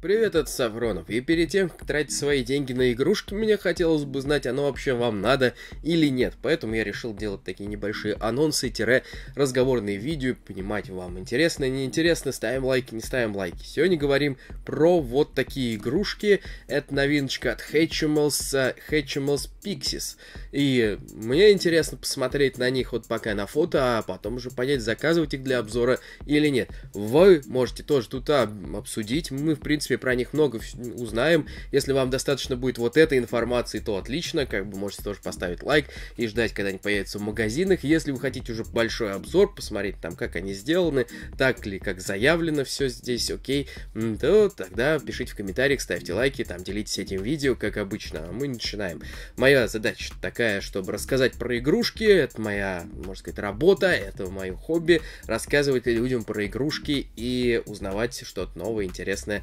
Привет, это Савронов. И перед тем, как тратить свои деньги на игрушки, мне хотелось бы знать, оно вообще вам надо или нет. Поэтому я решил делать такие небольшие анонсы-разговорные видео, понимать, вам интересно, неинтересно, ставим лайки, не ставим лайки. Сегодня говорим про вот такие игрушки. Это новиночка от Hatchimals, Hatchimals Pixies. И мне интересно посмотреть на них вот пока на фото, а потом уже понять, заказывать их для обзора или нет. Вы можете тоже тут обсудить. Мы, в принципе, принципе, про них много узнаем. Если вам достаточно будет вот этой информации, то отлично, как бы можете тоже поставить лайк и ждать, когда они появятся в магазинах. Если вы хотите уже большой обзор, посмотреть там, как они сделаны, так ли, как заявлено все здесь, окей, то тогда пишите в комментариях, ставьте лайки, там, делитесь этим видео, как обычно, а мы начинаем. Моя задача такая, чтобы рассказать про игрушки, это моя, можно сказать, работа, это мое хобби, рассказывать людям про игрушки и узнавать что-то новое, интересное,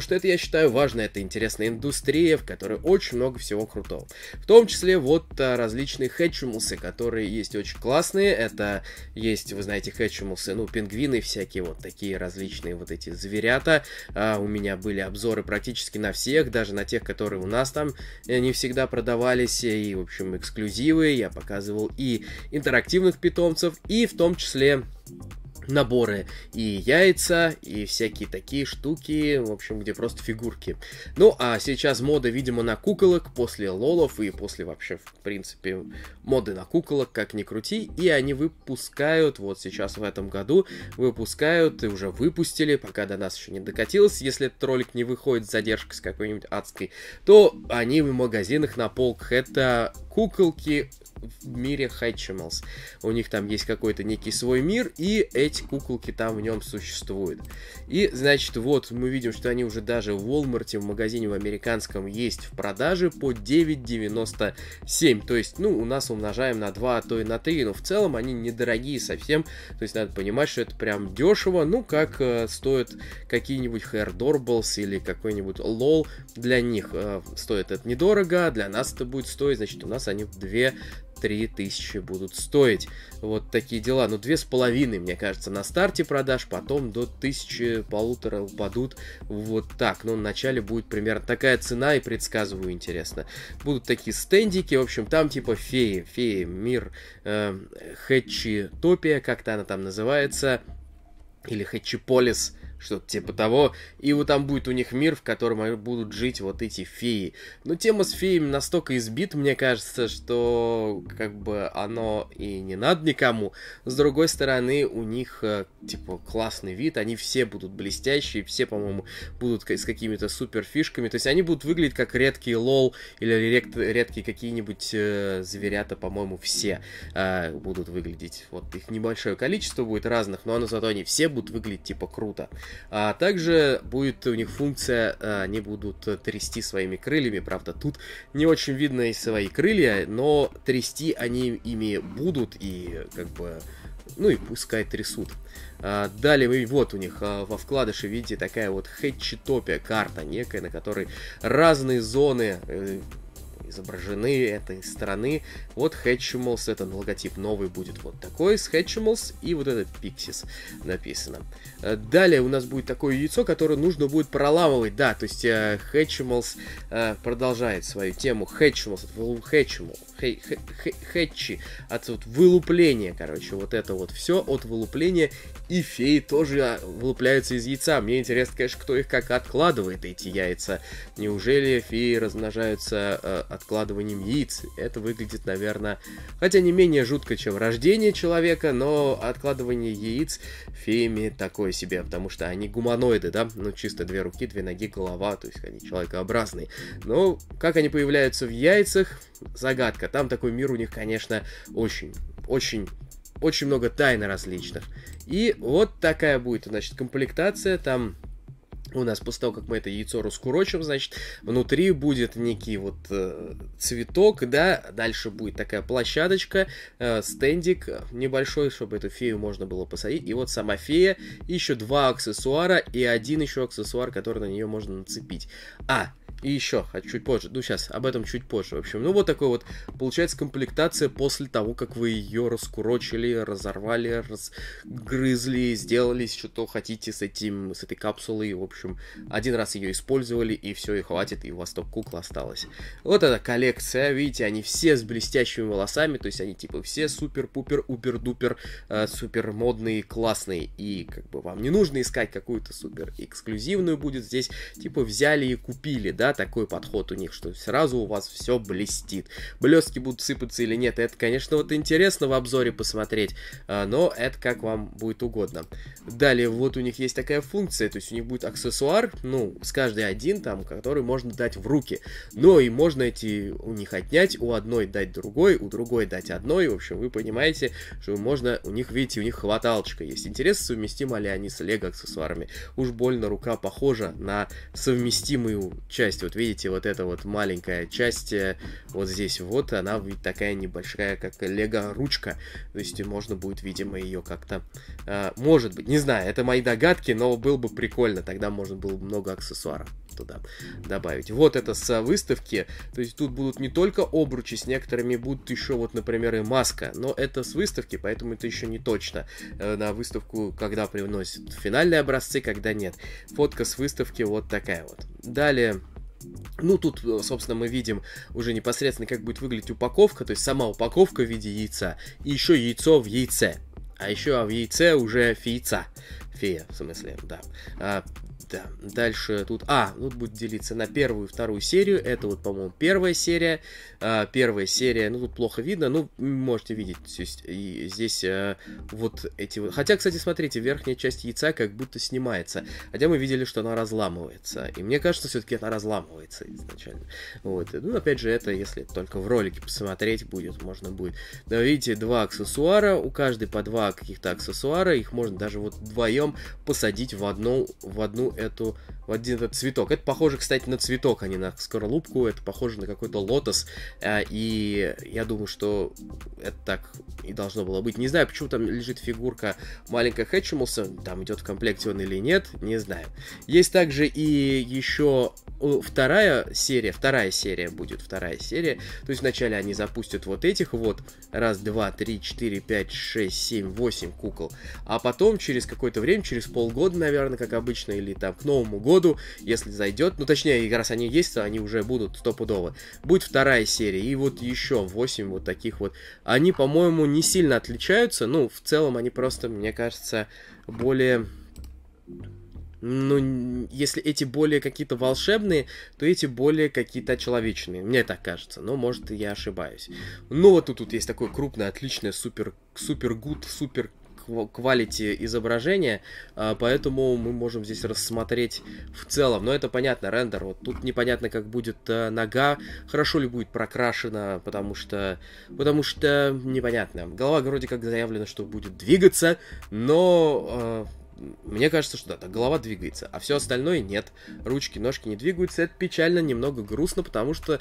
что это, я считаю, важно, это интересная индустрия, в которой очень много всего крутого. В том числе вот а, различные хэтчимусы, которые есть очень классные, это есть, вы знаете, хэтчимусы, ну, пингвины всякие, вот такие различные вот эти зверята, а, у меня были обзоры практически на всех, даже на тех, которые у нас там э, не всегда продавались, и, в общем, эксклюзивы, я показывал и интерактивных питомцев, и в том числе наборы. И яйца, и всякие такие штуки, в общем, где просто фигурки. Ну, а сейчас мода, видимо, на куколок после лолов и после вообще, в принципе, моды на куколок, как ни крути, и они выпускают, вот сейчас в этом году, выпускают и уже выпустили, пока до нас еще не докатилось, если этот ролик не выходит с задержкой с какой-нибудь адской, то они в магазинах на полках. Это куколки в мире Hatchimals. У них там есть какой-то некий свой мир, и эти куколки там в нем существуют. И, значит, вот мы видим, что они уже даже в Walmart, в магазине в американском, есть в продаже по 9,97. То есть, ну, у нас умножаем на 2, а то и на 3, но в целом они недорогие совсем. То есть, надо понимать, что это прям дешево, ну, как э, стоят какие-нибудь Hair Dorbles или какой-нибудь LOL. Для них э, стоит это недорого, для нас это будет стоить, значит, у нас они в 2 3000 будут стоить. Вот такие дела. Ну, две с половиной, мне кажется, на старте продаж, потом до тысячи полутора упадут вот так. Ну, вначале будет примерно такая цена, и предсказываю, интересно. Будут такие стендики, в общем, там типа феи, феи, мир, э, Хэтчи Топия, как-то она там называется, или Хэтчиполис, что-то типа того, и вот там будет у них мир, в котором будут жить вот эти феи. Но тема с феями настолько избита, мне кажется, что как бы оно и не надо никому. С другой стороны, у них э, типа классный вид, они все будут блестящие, все, по-моему, будут с какими-то супер фишками, то есть они будут выглядеть как редкие лол или ред, редкие какие-нибудь э, зверята, по-моему, все э, будут выглядеть. Вот их небольшое количество будет разных, но оно зато они все будут выглядеть типа круто. А также будет у них функция, а, они будут трясти своими крыльями, правда, тут не очень видно и свои крылья, но трясти они ими будут и как бы ну и пускай трясут. А, далее, вот у них а, во вкладыше, видите, такая вот хэтчитопия, карта некая, на которой разные зоны э, изображены этой стороны. Вот Hatchimals, это логотип новый будет вот такой с Hatchimals и вот этот Pixies написано. Э, далее у нас будет такое яйцо, которое нужно будет проламывать, да, то есть uh, Hatchimals uh, продолжает свою тему. Hatchimals, Hatchimal, Хэтчи, от вот вылупления, короче, вот это вот все от вылупления, и феи тоже а, вылупляются из яйца. Мне интересно, конечно, кто их как откладывает, эти яйца. Неужели феи размножаются э, откладыванием яиц. Это выглядит, наверное, хотя не менее жутко, чем рождение человека, но откладывание яиц феями такое себе, потому что они гуманоиды, да, ну чисто две руки, две ноги, голова, то есть они человекообразные. Но как они появляются в яйцах, загадка. Там такой мир у них, конечно, очень, очень очень много тайн различных. И вот такая будет, значит, комплектация. Там у нас после того, как мы это яйцо раскурочим, значит, внутри будет некий вот э, цветок, да, дальше будет такая площадочка, э, стендик небольшой, чтобы эту фею можно было посадить, и вот сама фея, еще два аксессуара и один еще аксессуар, который на нее можно нацепить. А, И еще, хочу чуть позже, ну сейчас, об этом чуть позже. В общем, ну вот такой вот, получается, комплектация после того, как вы ее раскурочили, разорвали, разгрызли, сделали что-то хотите с этим, с этой капсулой. В общем, один раз ее использовали, и все, и хватит, и у вас только кукла осталась. Вот эта коллекция, видите, они все с блестящими волосами, то есть они типа все супер-пупер, упер-дупер, э, супер модные, классные. И как бы вам не нужно искать какую-то супер эксклюзивную будет здесь, типа взяли и купили, да, такой подход у них, что сразу у вас все блестит. Блестки будут сыпаться или нет, это, конечно, вот интересно в обзоре посмотреть, а, но это как вам будет угодно. Далее, вот у них есть такая функция, то есть у них будет аксессуар, ну, с каждой один там, который можно дать в руки. Но и можно эти у них отнять, у одной дать другой, у другой дать одной. В общем, вы понимаете, что можно, у них, видите, у них хваталочка есть. Интересно, совместимы ли они с лего аксессуарами. Уж больно рука похожа на совместимую часть. Вот видите, вот эта вот маленькая часть, э, вот здесь вот, она ведь такая небольшая, как лего ручка. То есть можно будет, видимо, ее как-то, э, может быть, не знаю, это мои догадки, но было бы прикольно, тогда можно было бы много аксессуаров туда добавить. Вот это с выставки, то есть тут будут не только обручи, с некоторыми будут еще вот, например, и маска, но это с выставки, поэтому это еще не точно. Э, на выставку, когда приносят финальные образцы, когда нет. Фотка с выставки вот такая вот. Далее, ну, тут, собственно, мы видим уже непосредственно, как будет выглядеть упаковка, то есть сама упаковка в виде яйца, и еще яйцо в яйце. А еще в яйце уже фейца. Фея, в смысле, да. А, да, дальше тут... А, тут будет делиться на первую и вторую серию. Это вот, по-моему, первая серия. А, первая серия, ну, тут плохо видно. Ну, можете видеть здесь, и здесь а, вот эти вот... Хотя, кстати, смотрите, верхняя часть яйца как будто снимается. Хотя мы видели, что она разламывается. И мне кажется, все-таки она разламывается изначально. Вот. Ну, опять же, это, если только в ролике посмотреть будет, можно будет. Да, видите, два аксессуара. У каждой по два каких-то аксессуара. Их можно даже вот вдвоем посадить в одну, в одну эту, в один этот цветок. Это похоже, кстати, на цветок, а не на скорлупку. Это похоже на какой-то лотос. А, и я думаю, что это так и должно было быть. Не знаю, почему там лежит фигурка маленькая Хэтчемуса. Там идет в комплекте он или нет, не знаю. Есть также и еще вторая серия, вторая серия будет, вторая серия. То есть вначале они запустят вот этих вот, раз, два, три, четыре, пять, шесть, семь, восемь кукол. А потом через какое-то время, через полгода, наверное, как обычно, или там к Новому году, если зайдет, ну точнее, раз они есть, то они уже будут стопудово. Будет вторая серия, и вот еще восемь вот таких вот. Они, по-моему, не сильно отличаются, ну, в целом они просто, мне кажется, более ну, если эти более какие-то волшебные, то эти более какие-то человечные. Мне так кажется, но может я ошибаюсь. Ну вот тут, тут есть такое крупное, отличное, супер, супер гуд, супер quality изображение, а, поэтому мы можем здесь рассмотреть в целом. Но это понятно, рендер. Вот тут непонятно, как будет э, нога, хорошо ли будет прокрашена, потому что, потому что непонятно. Голова вроде как заявлено, что будет двигаться, но э, мне кажется, что да, так голова двигается, а все остальное нет. Ручки, ножки не двигаются. Это печально, немного грустно, потому что,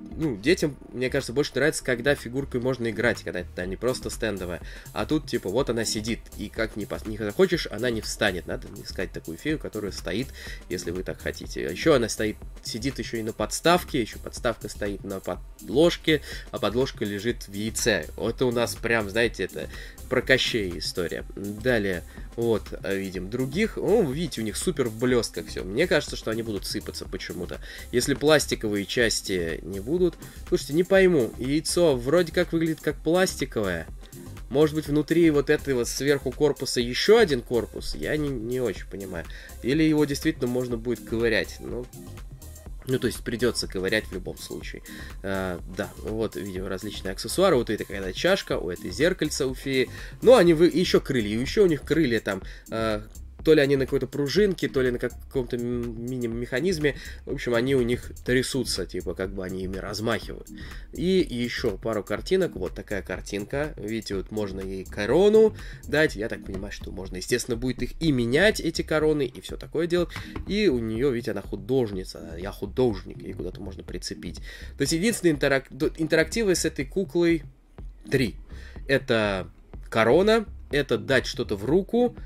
ну, детям, мне кажется, больше нравится, когда фигуркой можно играть, когда это не просто стендовая. А тут, типа, вот она сидит, и как не, не захочешь, она не встанет. Надо искать такую фею, которая стоит, если вы так хотите. Еще она стоит, сидит еще и на подставке, еще подставка стоит на подложке, а подложка лежит в яйце. Это у нас прям, знаете, это про Кощей история. Далее, вот, э, видим других. Ну, видите, у них супер в блестках все. Мне кажется, что они будут сыпаться почему-то. Если пластиковые части не будут... Слушайте, не пойму. Яйцо вроде как выглядит как пластиковое. Может быть, внутри вот этой вот сверху корпуса еще один корпус? Я не, не очень понимаю. Или его действительно можно будет ковырять. Ну, ну, то есть придется ковырять в любом случае. А, да, вот видим различные аксессуары. Вот это какая-то чашка, у этой зеркальца у феи. Ну, они вы... еще крылья, еще у них крылья там а, то ли они на какой-то пружинке, то ли на каком-то мини-механизме. В общем, они у них трясутся, типа, как бы они ими размахивают. И еще пару картинок. Вот такая картинка. Видите, вот можно ей корону дать. Я так понимаю, что можно, естественно, будет их и менять, эти короны, и все такое делать. И у нее, видите, она художница. Я художник, и куда-то можно прицепить. То есть, единственные интерак... интерактивы с этой куклой три. Это корона, это дать что-то в руку,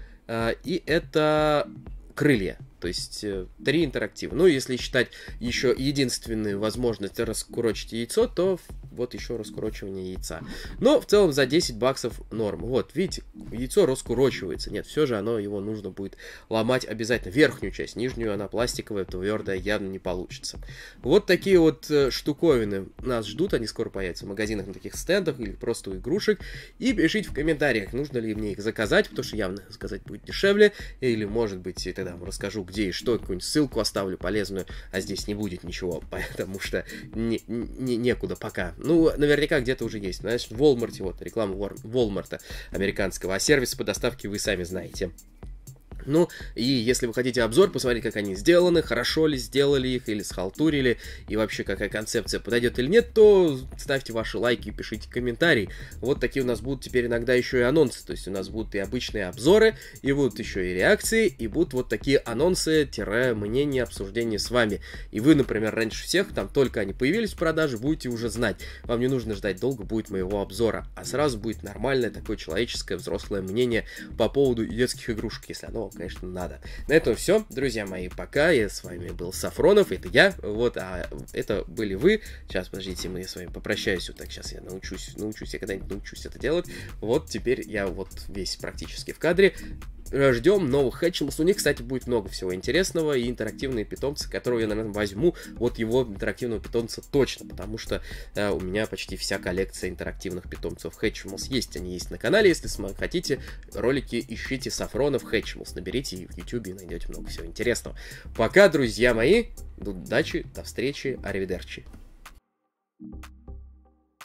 и это крылья. То есть э, три интерактива. Ну, если считать еще единственную возможность раскурочить яйцо, то вот еще раскурочивание яйца. Но в целом за 10 баксов норм. Вот, видите, яйцо раскурочивается. Нет, все же оно, его нужно будет ломать обязательно. Верхнюю часть, нижнюю она пластиковая, твердая, явно не получится. Вот такие вот э, штуковины нас ждут, они скоро появятся в магазинах на таких стендах или просто у игрушек. И пишите в комментариях, нужно ли мне их заказать, потому что явно заказать будет дешевле. Или, может быть, тогда вам расскажу, где и что, какую-нибудь ссылку оставлю полезную, а здесь не будет ничего, потому что не, не, некуда пока. Ну, наверняка где-то уже есть. Знаешь, в Walmart, вот, реклама Walmart американского, а сервис по доставке вы сами знаете. Ну, и если вы хотите обзор, посмотреть, как они сделаны, хорошо ли сделали их, или схалтурили, и вообще какая концепция подойдет или нет, то ставьте ваши лайки и пишите комментарии. Вот такие у нас будут теперь иногда еще и анонсы, то есть у нас будут и обычные обзоры, и будут еще и реакции, и будут вот такие анонсы-мнения, обсуждения с вами. И вы, например, раньше всех, там только они появились в продаже, будете уже знать. Вам не нужно ждать долго будет моего обзора, а сразу будет нормальное такое человеческое взрослое мнение по поводу детских игрушек, если оно конечно, надо. На этом все, друзья мои, пока. Я с вами был Сафронов, это я, вот, а это были вы. Сейчас, подождите, мы с вами попрощаюсь. Вот так, сейчас я научусь, научусь, я когда-нибудь научусь это делать. Вот теперь я вот весь практически в кадре. Э, ждем новых Hatchimals. У них, кстати, будет много всего интересного и интерактивные питомцы, которые я, наверное, возьму. Вот его интерактивного питомца точно, потому что э, у меня почти вся коллекция интерактивных питомцев Hatchimals есть. Они есть на канале. Если хотите ролики, ищите Сафронов Hatchimals. Наберите в YouTube и найдете много всего интересного. Пока, друзья мои. Удачи, до встречи, аривидерчи. thank you